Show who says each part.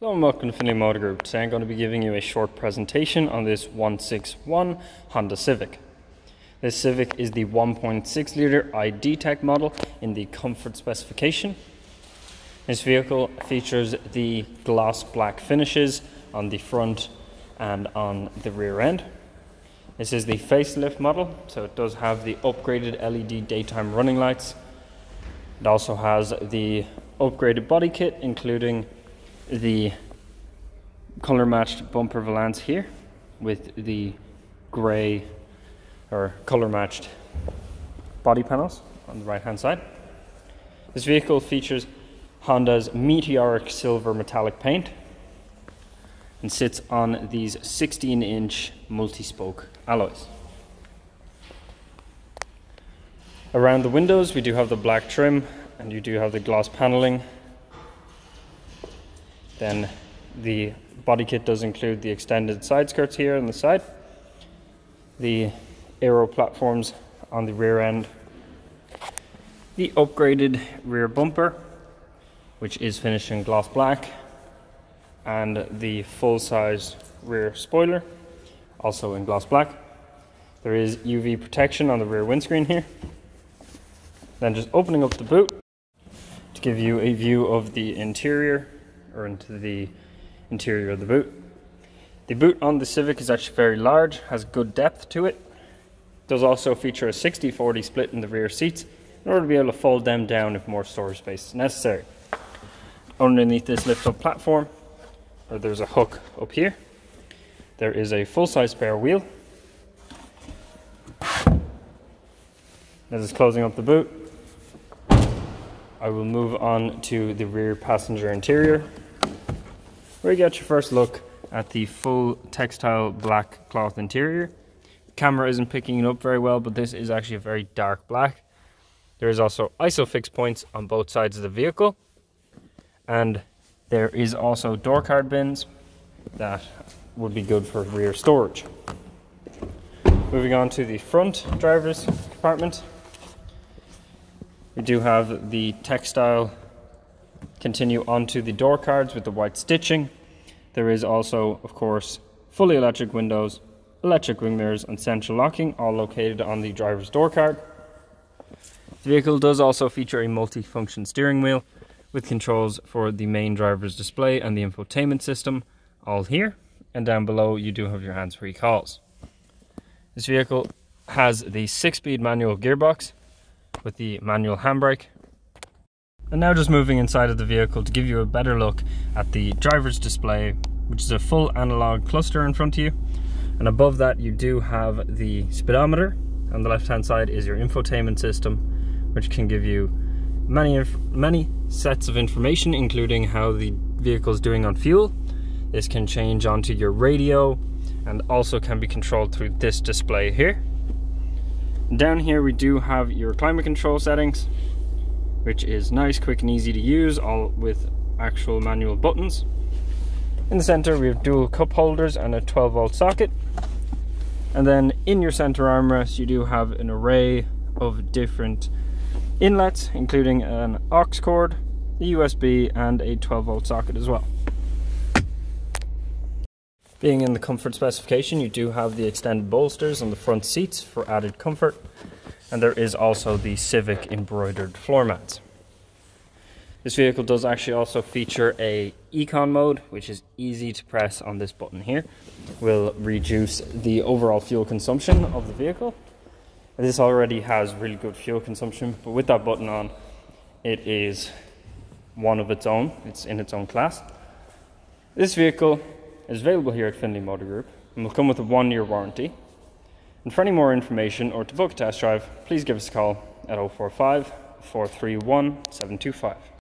Speaker 1: Hello and welcome to Finlay Motor Group. Today I'm going to be giving you a short presentation on this 161 Honda Civic. This Civic is the 1.6 litre i-DTEC model in the comfort specification. This vehicle features the gloss black finishes on the front and on the rear end. This is the facelift model, so it does have the upgraded LED daytime running lights. It also has the upgraded body kit, including the color matched bumper valance here with the grey or color matched body panels on the right hand side. This vehicle features Honda's meteoric silver metallic paint and sits on these 16 inch multi spoke alloys. Around the windows, we do have the black trim and you do have the gloss paneling then the body kit does include the extended side skirts here on the side, the aero platforms on the rear end, the upgraded rear bumper, which is finished in gloss black, and the full size rear spoiler, also in gloss black. There is UV protection on the rear windscreen here. Then just opening up the boot to give you a view of the interior or into the interior of the boot. The boot on the Civic is actually very large, has good depth to it. Does also feature a 60-40 split in the rear seats in order to be able to fold them down if more storage space is necessary. Underneath this lift-up platform, or there's a hook up here, there is a full-size spare wheel. As it's closing up the boot, I will move on to the rear passenger interior where you get your first look at the full textile black cloth interior. camera isn't picking it up very well, but this is actually a very dark black. There is also ISOFIX points on both sides of the vehicle. And there is also door card bins that would be good for rear storage. Moving on to the front driver's compartment. We do have the textile continue onto the door cards with the white stitching. There is also, of course, fully electric windows, electric wing mirrors, and central locking, all located on the driver's door card. The vehicle does also feature a multi-function steering wheel with controls for the main driver's display and the infotainment system, all here. And down below, you do have your hands-free calls. This vehicle has the six-speed manual gearbox with the manual handbrake and now just moving inside of the vehicle to give you a better look at the driver's display, which is a full analog cluster in front of you. And above that you do have the speedometer. On the left hand side is your infotainment system, which can give you many, many sets of information, including how the vehicle is doing on fuel. This can change onto your radio and also can be controlled through this display here. Down here we do have your climate control settings, which is nice, quick and easy to use, all with actual manual buttons. In the center we have dual cup holders and a 12 volt socket. And then in your center armrest you do have an array of different inlets, including an aux cord, a USB and a 12 volt socket as well. Being in the comfort specification, you do have the extended bolsters on the front seats for added comfort and there is also the Civic embroidered floor mats. This vehicle does actually also feature a econ mode, which is easy to press on this button here. Will reduce the overall fuel consumption of the vehicle. This already has really good fuel consumption, but with that button on, it is one of its own. It's in its own class. This vehicle is available here at Finlay Motor Group and will come with a one-year warranty. And for any more information or to book a test drive, please give us a call at 045 431 725.